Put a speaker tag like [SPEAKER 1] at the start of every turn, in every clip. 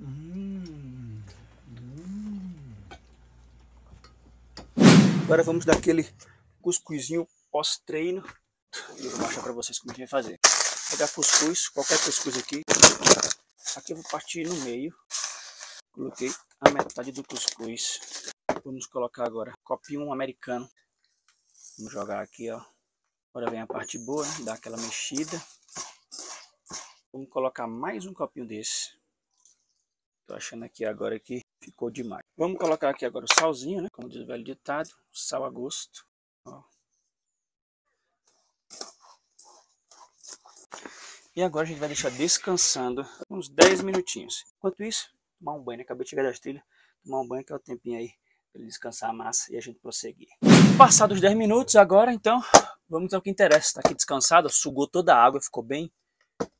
[SPEAKER 1] Hum. Agora vamos dar aquele cuscuzinho pós-treino. E vou mostrar para vocês como a gente vai fazer. Vou pegar cuscuz, qualquer cuscuz aqui. Aqui eu vou partir no meio. Coloquei a metade do cuscuz. Vamos colocar agora copinho americano. Vamos jogar aqui, ó. Agora vem a parte boa, né? Dá aquela mexida. Vamos colocar mais um copinho desse. Tô achando aqui agora que ficou demais. Vamos colocar aqui agora o salzinho, né? Como diz o velho ditado, sal a gosto. Ó. E agora a gente vai deixar descansando uns 10 minutinhos. Enquanto isso, tomar um banho, né? Acabei de chegar das trilhas, tomar um banho que é o tempinho aí para ele descansar a massa e a gente prosseguir. Passados 10 minutos agora, então, vamos ao que interessa. Está aqui descansado, sugou toda a água, ficou bem,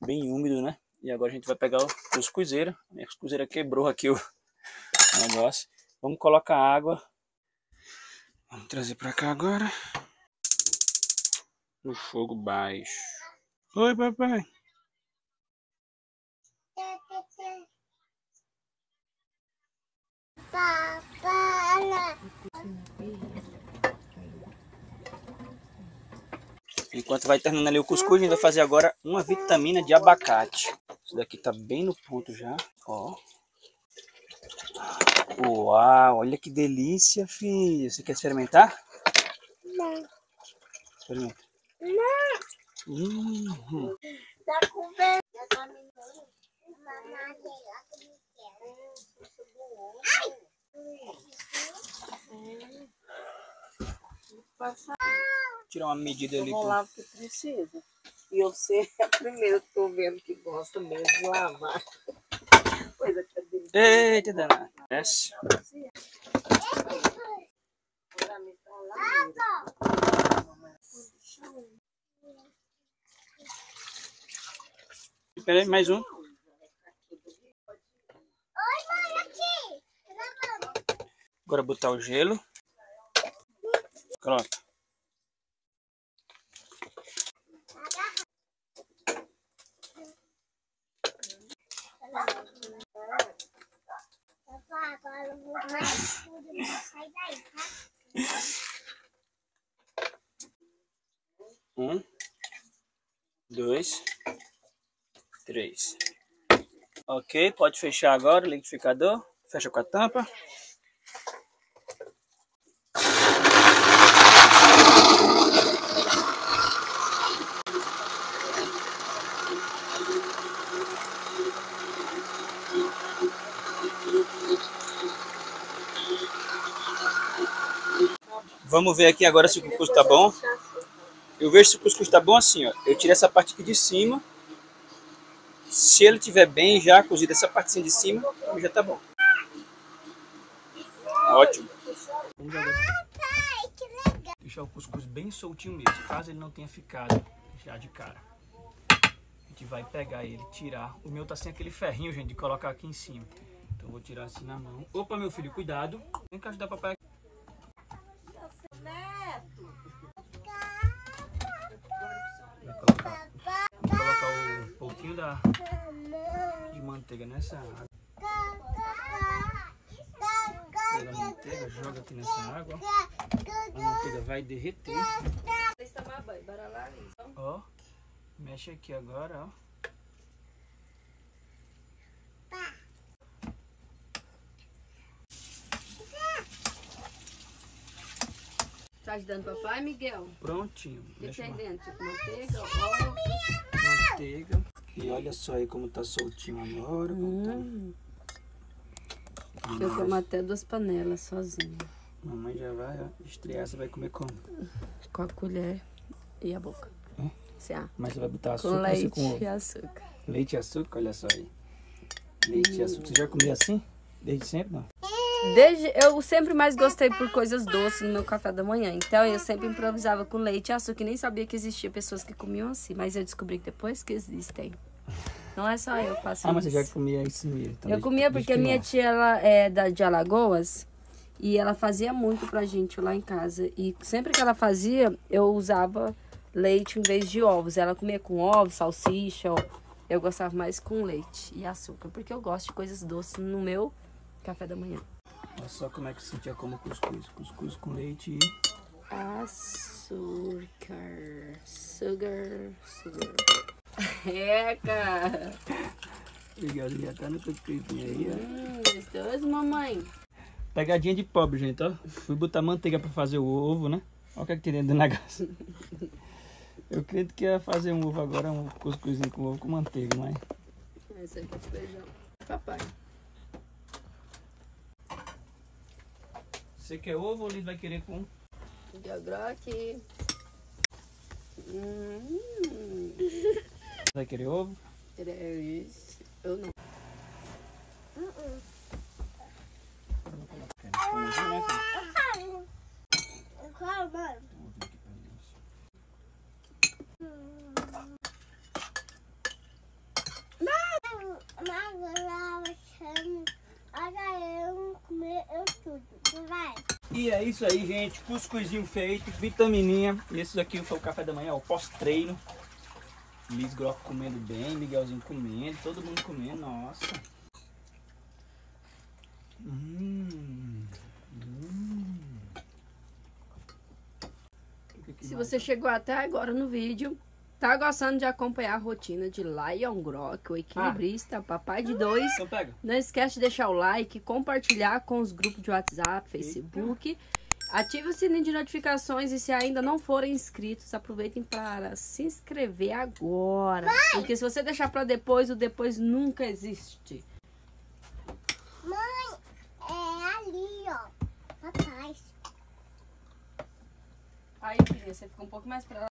[SPEAKER 1] bem úmido, né? E agora a gente vai pegar o cuscuzeira. A minha cuscuzeira quebrou aqui o negócio. Vamos colocar água. Vamos trazer para cá agora. No fogo baixo. Oi, papai. Enquanto vai terminando ali o cuscuz, a gente vai fazer agora uma vitamina de abacate. Isso daqui tá bem no ponto já, ó. Uau, olha que delícia, filho. Você quer experimentar?
[SPEAKER 2] Não.
[SPEAKER 1] Experimenta.
[SPEAKER 2] Não.
[SPEAKER 1] Uhum.
[SPEAKER 2] Tá com vergonha.
[SPEAKER 1] Tirar uma medida ali.
[SPEAKER 3] Lavar porque precisa. E eu sei, é a primeira que tô vendo que gosta mesmo de lavar. Coisa que é dele.
[SPEAKER 1] Eita, danado. Desce.
[SPEAKER 3] Tá.
[SPEAKER 1] Espera aí, mais um. Agora botar o gelo. Coloca.
[SPEAKER 2] Agora eu vou mais tudo, não sai daí, tá?
[SPEAKER 1] Um, dois, três. Ok, pode fechar agora o liquidificador. Fecha com a tampa. Vamos ver aqui agora se o cuscuz tá bom. Eu vejo se o cuscuz tá bom assim, ó. Eu tirei essa parte aqui de cima. Se ele tiver bem já cozido essa partezinha de cima, então já tá bom. Ótimo. Deixar o cuscuz bem soltinho mesmo, caso ele não tenha ficado já de cara. A gente vai pegar ele, tirar. O meu tá sem aquele ferrinho, gente, de colocar aqui em cima. Então vou tirar assim na mão. Opa, meu filho, cuidado. Vem cá ajudar papai.
[SPEAKER 3] Neto!
[SPEAKER 1] Vai colocar, vou colocar de manteiga nessa água. Pega a manteiga, joga aqui nessa água. A manteiga vai derreter.
[SPEAKER 3] Vocês tomar banho, bora lá.
[SPEAKER 1] Ó, mexe aqui agora, ó.
[SPEAKER 3] Tá ajudando papai, Miguel?
[SPEAKER 1] Prontinho.
[SPEAKER 3] O que
[SPEAKER 1] Deixa
[SPEAKER 3] tem dentro? Manteiga, ovo.
[SPEAKER 1] manteiga. E olha só aí como tá soltinho agora. tá.
[SPEAKER 3] Hum, eu como até duas panelas sozinha.
[SPEAKER 1] Mamãe já vai ó, estrear, você vai comer como?
[SPEAKER 3] Com a colher e a boca.
[SPEAKER 1] Hum?
[SPEAKER 3] Ah,
[SPEAKER 1] Mas você vai botar
[SPEAKER 3] com
[SPEAKER 1] açúcar você
[SPEAKER 3] leite
[SPEAKER 1] com
[SPEAKER 3] e açúcar.
[SPEAKER 1] Leite e açúcar, olha só aí. Leite e açúcar. Você já comia assim? Desde sempre, não?
[SPEAKER 3] Desde, eu sempre mais gostei por coisas doces no meu café da manhã. Então eu sempre improvisava com leite e açúcar. E nem sabia que existia pessoas que comiam assim. Mas eu descobri depois que existem. Não é só eu que faço
[SPEAKER 1] Ah, mas você
[SPEAKER 3] isso.
[SPEAKER 1] já comia isso mesmo. então,
[SPEAKER 3] Eu
[SPEAKER 1] desde-
[SPEAKER 3] comia porque a minha tia ela é da, de Alagoas e ela fazia muito pra gente lá em casa. E sempre que ela fazia, eu usava leite em vez de ovos. Ela comia com ovos, salsicha, Eu gostava mais com leite e açúcar, porque eu gosto de coisas doces no meu café da manhã.
[SPEAKER 1] Olha só como é que se sentia como cuscuz. Cuscuz com leite e...
[SPEAKER 3] Açúcar. Sugar. Sugar. É, cara.
[SPEAKER 1] Miguelzinho já tá no cuscuzinho aí, ó.
[SPEAKER 3] Hum, gostoso, mamãe.
[SPEAKER 1] Pegadinha de pobre, gente, ó. Fui botar manteiga pra fazer o ovo, né? Olha o que, é que tem dentro do negócio. Eu acredito que ia fazer um ovo agora, um cuscuzinho com ovo com manteiga, mas...
[SPEAKER 3] Esse aqui é feijão. Papai.
[SPEAKER 1] Você quer ovo ou ele vai querer com...
[SPEAKER 3] Geogroque. Hum.
[SPEAKER 1] Vai querer ovo?
[SPEAKER 3] Três. Eu não.
[SPEAKER 2] Eu eu tudo. Vai.
[SPEAKER 1] E é isso aí, gente. Cuscuzinho feito, vitamininha. Esse daqui foi o café da manhã, o pós-treino. Liz Groff comendo bem, Miguelzinho comendo, todo mundo comendo, nossa. Hum. Hum.
[SPEAKER 3] Se você chegou até agora no vídeo, tá gostando de acompanhar a rotina de Lion Grock, o equilibrista, papai de dois,
[SPEAKER 1] Então pega.
[SPEAKER 3] não esquece de deixar o like, compartilhar com os grupos de WhatsApp, Facebook. Ative o sininho de notificações e se ainda não forem inscritos, aproveitem para se inscrever agora. Porque se você deixar para depois, o depois nunca existe.
[SPEAKER 2] Mãe, é ali, ó. Papai.
[SPEAKER 3] Aí, filha, você fica um pouco mais pra lá.